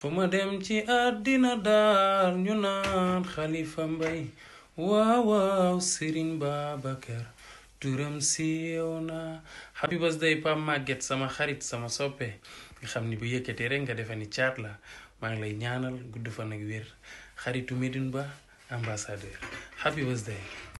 fu ma dem ci àddina daal ñu naan xalifa mbay waaw waaw sëriñ Babacar turam si na happy birthday Pape Maguette sama xarit sama soppe nga xam ni bu yëkkatee rek nga defe ni caat la maa ngi lay ñaanal gudd fa ak wér xaritu Médine Ba ambassadeur happy birthday